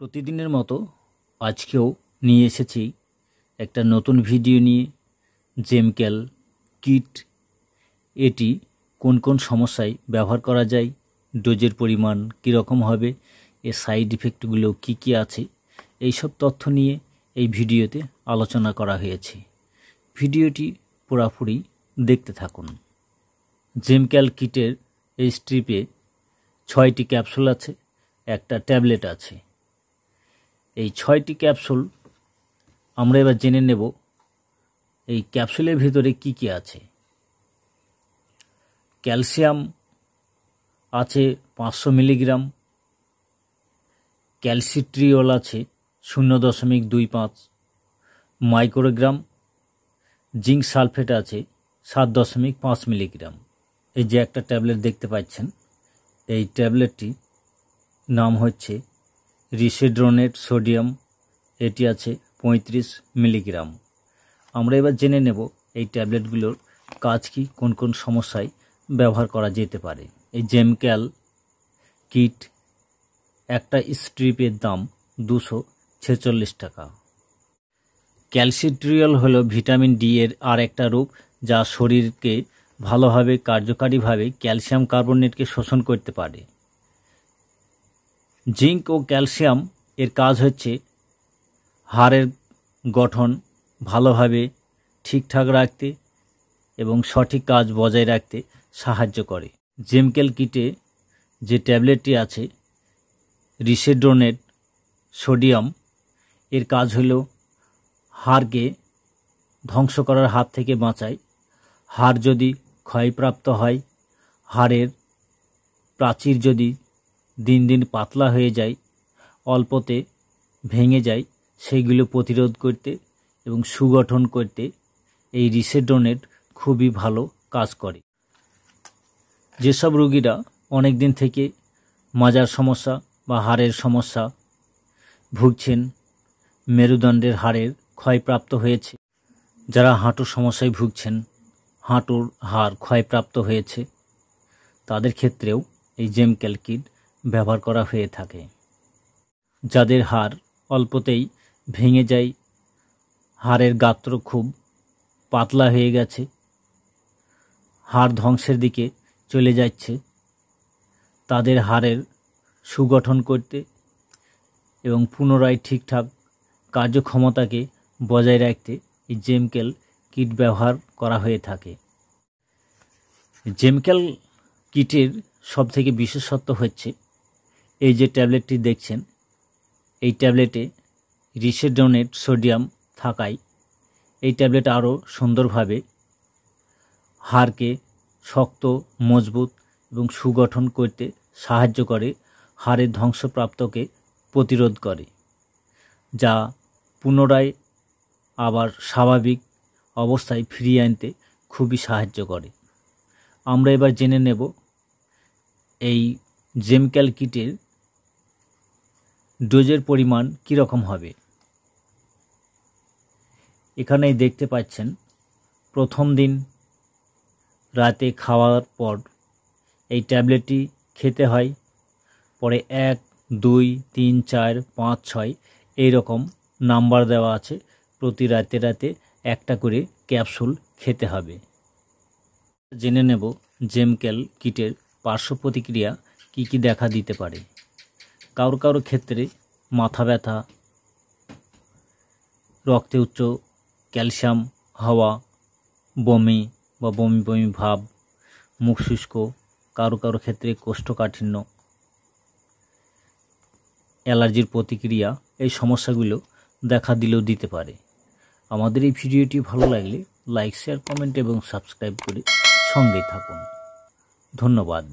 প্রতিদিনের মতো আজকেও নিয়ে এসেছি একটা নতুন ভিডিও নিয়ে। জেমক্যাল কিট এটি কোন কোন সমস্যায় ব্যবহার করা যায়, ডোজের পরিমাণ কীরকম হবে, এর সাইড ইফেক্টগুলো কি কি আছে এই সব তথ্য নিয়ে এই ভিডিওতে আলোচনা করা হয়েছে। ভিডিওটি পুরাপুরি দেখতে থাকুন। জেমক্যাল কিটের এই স্ট্রিপে ছয়টি ক্যাপসুল আছে, একটা ট্যাবলেট আছে। এই ছয়টি ক্যাপসুল আমরা এবার জেনে নেব এই ক্যাপসুলের ভিতরে কি কি আছে। ক্যালসিয়াম আছে পাঁচশো মিলিগ্রাম, ক্যালসিট্রিওল আছে শূন্য দশমিক দুই পাঁচ, মাইক্রোগ্রাম, জিঙ্ক সালফেট আছে সাত দশমিক পাঁচ মিলিগ্রাম। এই যে একটা ট্যাবলেট দেখতে পাচ্ছেন, এই ট্যাবলেটটি নাম হচ্ছে রিসেড্রোনেট সোডিয়াম, এটি আছে পঁয়ত্রিশ মিলিগ্রাম। আমরা এবার জেনে নেব এই ট্যাবলেটগুলোর কাজ কি, কোন কোন সমস্যায় ব্যবহার করা যেতে পারে। এই জেমক্যাল কিট, একটা স্ট্রিপের দাম দুশো ছেচল্লিশ টাকা। ক্যালসিট্রিয়ল হলো ভিটামিন ডি এর আর একটা রূপ, যা শরীরকে ভালোভাবে, কার্যকারীভাবে ক্যালসিয়াম কার্বনেটকে শোষণ করতে পারে। জিঙ্ক ও ক্যালসিয়াম এর কাজ হচ্ছে হাড়ের গঠন ভালোভাবে ঠিকঠাক রাখতে এবং সঠিক কাজ বজায় রাখতে সাহায্য করে। জেমকেল কিটে যে ট্যাবলেটটি আছে রিসেড্রোনেট সোডিয়াম এর কাজ হল হাড়কে ধ্বংস করার হাত থেকে বাঁচায়। হাড় যদি ক্ষয়প্রাপ্ত হয়, হাড়ের প্রাচীর যদি দিন দিন পাতলা হয়ে যায়, অল্পতে ভেঙে যায় সেইগুলো প্রতিরোধ করতে এবং সুগঠন করতে এই রিসেডোনেট খুবই ভালো কাজ করে। যেসব রুগীরা অনেক দিন থেকে মাজার সমস্যা বা হাড়ের সমস্যা ভুগছেন, মেরুদণ্ডের হাড়ের ক্ষয়প্রাপ্ত হয়েছে, যারা হাঁটুর সমস্যায় ভুগছেন, হাঁটুর হাড় ক্ষয়প্রাপ্ত হয়েছে, তাদের ক্ষেত্রেও এই জেম ক্যালকিট ব্যবহার করা হয়ে থাকে। যাদের হাড় অল্পতেই ভেঙে যায়, হাড়ের গাত্র খুব পাতলা হয়ে গেছে, হাড় ধ্বংসের দিকে চলে যাচ্ছে, তাদের হাড়ের সুগঠন করতে এবং পুনরায় ঠিকঠাক কার্যক্ষমতাকে বজায় রাখতে এই জেমকেল কিট ব্যবহার করা হয়ে থাকে। জেমকেল কিটের সবথেকে বিশেষত্ব হচ্ছে এই যে ট্যাবলেটটি দেখছেন, এই ট্যাবলেটে রিসেডোনেট সোডিয়াম থাকায় এই ট্যাবলেট আরও সুন্দরভাবে হাড়কে শক্ত, মজবুত এবং সুগঠন করতে সাহায্য করে, হাড়ের ধ্বংসপ্রাপ্তকে প্রতিরোধ করে, যা পুনরায় আবার স্বাভাবিক অবস্থায় ফিরিয়ে আনতে খুবই সাহায্য করে। আমরা এবার জেনে নেব এই জেমক্যাল কিটের ডোজের পরিমাণ কীরকম হবে? এখানেই দেখতে পাচ্ছেন, প্রথম দিন রাতে খাওয়ার পর এই ট্যাবলেটটি খেতে হয়, পরে এক, দুই, তিন, চার, পাঁচ, ছয় এই রকম নাম্বার দেওয়া আছে। প্রতি রাতে রাতে একটা করে ক্যাপসুল খেতে হবে। জেনে নেব, জেমকেল কিটের পার্শ্ব প্রতিক্রিয়া কী কী দেখা দিতে পারে। কারও কারও ক্ষেত্রে মাথা ব্যথা, রক্তে উচ্চ ক্যালসিয়াম হাওয়া, বমি বা বমি বমি ভাব, মুখ শুষ্ক, কারও কারও ক্ষেত্রে কোষ্ঠকাঠিন্য, অ্যালার্জির প্রতিক্রিয়া এই সমস্যাগুলো দেখা দিলেও দিতে পারে। আমাদের এই ভিডিওটি ভালো লাগলে লাইক, শেয়ার, কমেন্ট এবং সাবস্ক্রাইব করে সঙ্গে থাকুন। ধন্যবাদ।